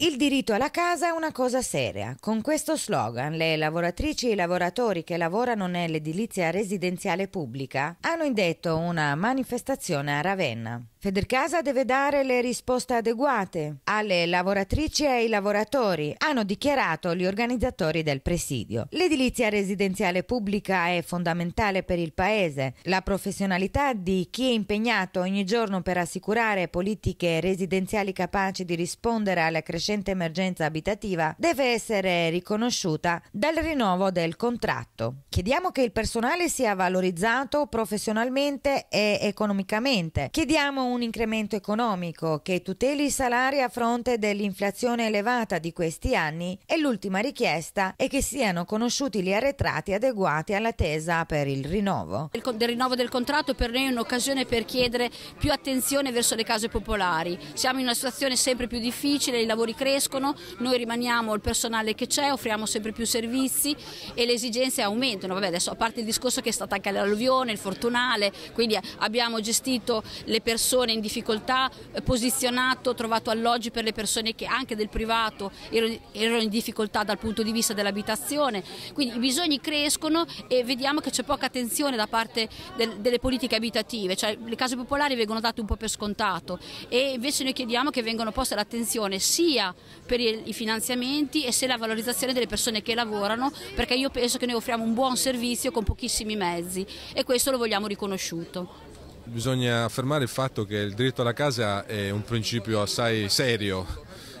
Il diritto alla casa è una cosa seria. Con questo slogan le lavoratrici e i lavoratori che lavorano nell'edilizia residenziale pubblica hanno indetto una manifestazione a Ravenna. Federcasa deve dare le risposte adeguate alle lavoratrici e ai lavoratori, hanno dichiarato gli organizzatori del presidio. L'edilizia residenziale pubblica è fondamentale per il Paese. La professionalità di chi è impegnato ogni giorno per assicurare politiche residenziali capaci di rispondere alla crescente emergenza abitativa deve essere riconosciuta dal rinnovo del contratto. Chiediamo che il personale sia valorizzato professionalmente e economicamente. Chiediamo un incremento economico che tuteli i salari a fronte dell'inflazione elevata di questi anni e l'ultima richiesta è che siano conosciuti gli arretrati adeguati all'attesa per il rinnovo. Il del rinnovo del contratto per noi è un'occasione per chiedere più attenzione verso le case popolari. Siamo in una situazione sempre più difficile, i lavori crescono, noi rimaniamo il personale che c'è, offriamo sempre più servizi e le esigenze aumentano. Vabbè, adesso a parte il discorso che è stata anche l'alluvione, il fortunale, quindi abbiamo gestito le persone persone in difficoltà, eh, posizionato, trovato alloggi per le persone che anche del privato erano in difficoltà dal punto di vista dell'abitazione. Quindi i bisogni crescono e vediamo che c'è poca attenzione da parte del, delle politiche abitative, cioè le case popolari vengono date un po' per scontato e invece noi chiediamo che vengano poste l'attenzione sia per i finanziamenti e sia la valorizzazione delle persone che lavorano perché io penso che noi offriamo un buon servizio con pochissimi mezzi e questo lo vogliamo riconosciuto bisogna affermare il fatto che il diritto alla casa è un principio assai serio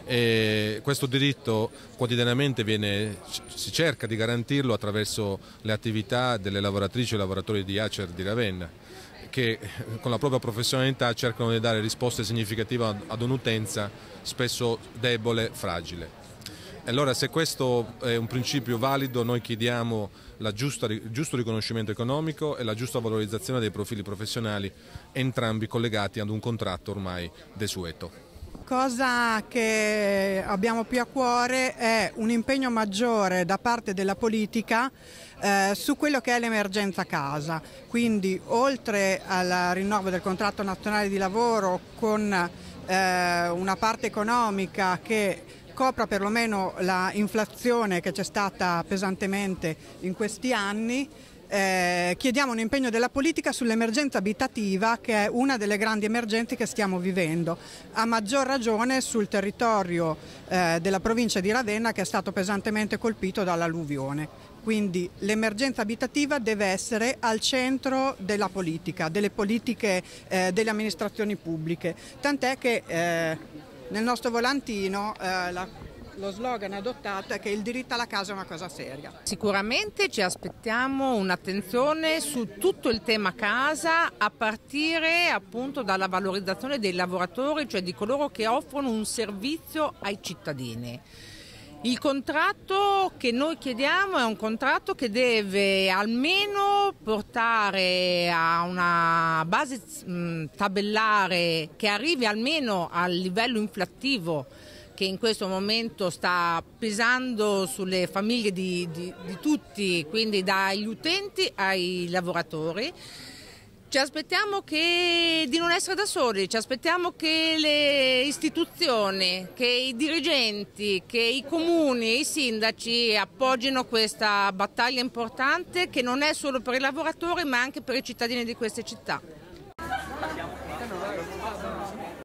e questo diritto quotidianamente viene, si cerca di garantirlo attraverso le attività delle lavoratrici e lavoratori di Acer di Ravenna che con la propria professionalità cercano di dare risposte significative ad un'utenza spesso debole, fragile. Allora se questo è un principio valido noi chiediamo il giusto riconoscimento economico e la giusta valorizzazione dei profili professionali, entrambi collegati ad un contratto ormai desueto. Cosa che abbiamo più a cuore è un impegno maggiore da parte della politica eh, su quello che è l'emergenza casa, quindi oltre al rinnovo del contratto nazionale di lavoro con eh, una parte economica che copra perlomeno l'inflazione che c'è stata pesantemente in questi anni. Eh, chiediamo un impegno della politica sull'emergenza abitativa che è una delle grandi emergenze che stiamo vivendo, a maggior ragione sul territorio eh, della provincia di Ravenna che è stato pesantemente colpito dall'alluvione. Quindi l'emergenza abitativa deve essere al centro della politica, delle politiche eh, delle amministrazioni pubbliche, tant'è che eh, nel nostro volantino eh, la, lo slogan adottato è che il diritto alla casa è una cosa seria. Sicuramente ci aspettiamo un'attenzione su tutto il tema casa a partire appunto dalla valorizzazione dei lavoratori, cioè di coloro che offrono un servizio ai cittadini. Il contratto che noi chiediamo è un contratto che deve almeno portare a una base mm, tabellare che arrivi almeno al livello inflattivo che in questo momento sta pesando sulle famiglie di, di, di tutti, quindi dagli utenti ai lavoratori ci aspettiamo che, di non essere da soli, ci aspettiamo che le istituzioni, che i dirigenti, che i comuni e i sindaci appoggino questa battaglia importante che non è solo per i lavoratori ma anche per i cittadini di queste città.